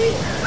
Here.